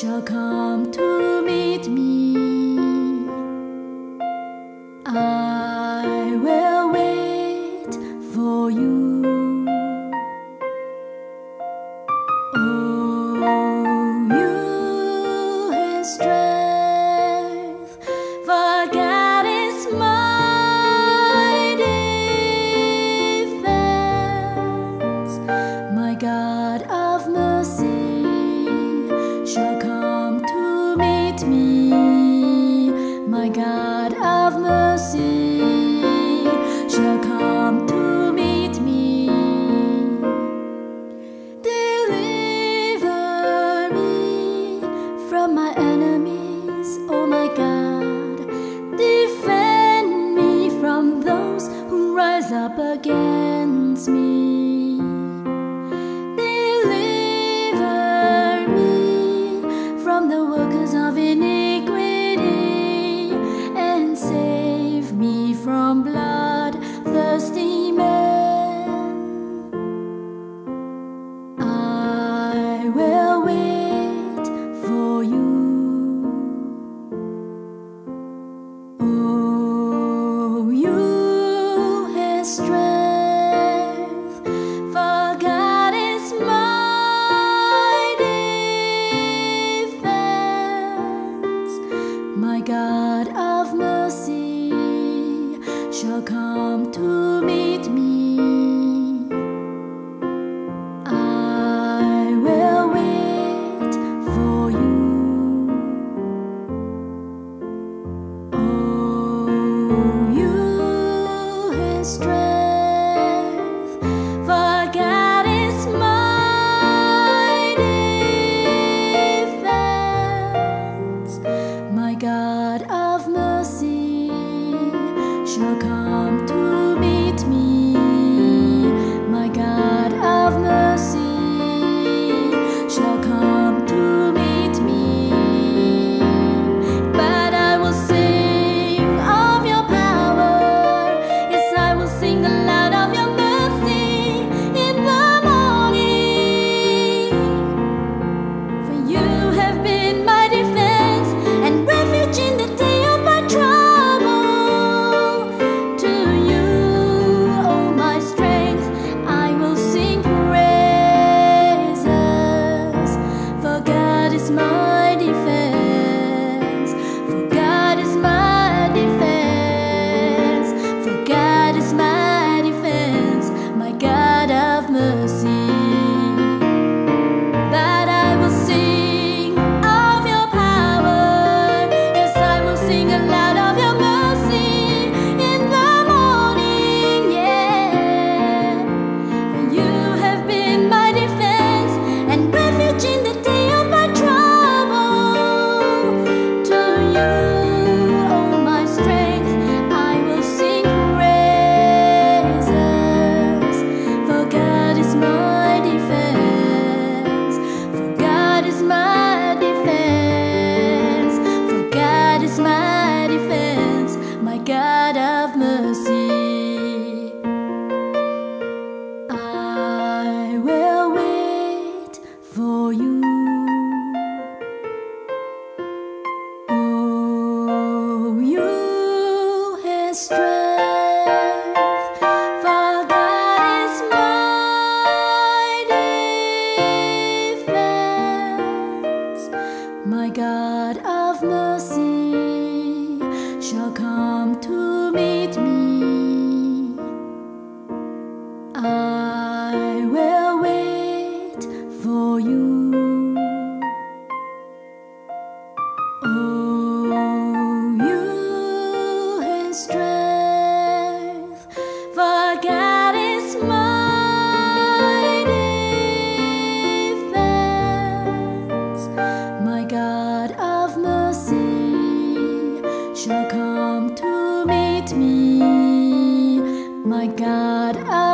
shall come to meet me. I will wait for you. Oh, you, his strength. come to meet me. I will wait for you. Oh, you. God of mercy. I will wait for you. Oh, you have strength, for God is my defense, my God. My God.